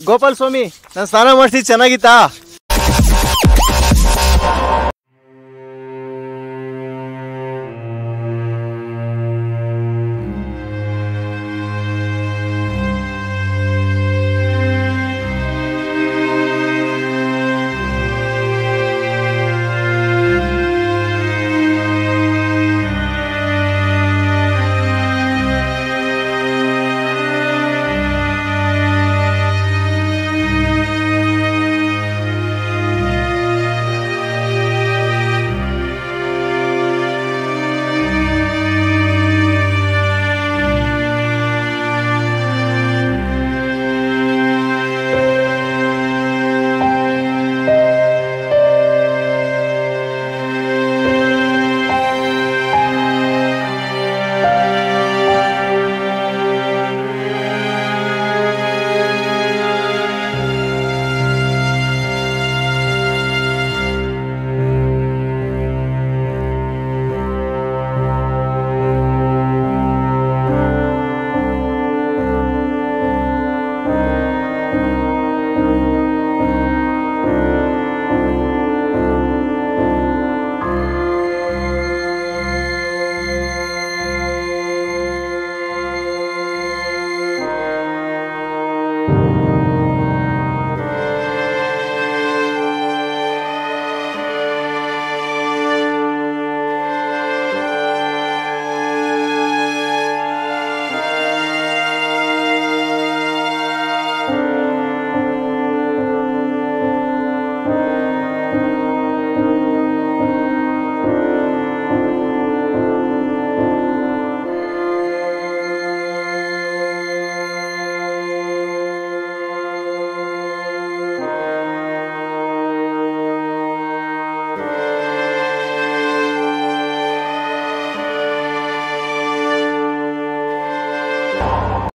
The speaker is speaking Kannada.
ಗೋಪಾಲ್ ಸ್ವಾಮಿ ನಾನು ಸ್ನಾನ ಮಾಡಿಸಿ ಚೆನ್ನಾಗಿತ್ತಾ?